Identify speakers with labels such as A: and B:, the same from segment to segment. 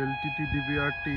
A: L T T D B R T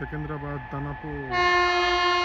A: Secunderabad Danapur.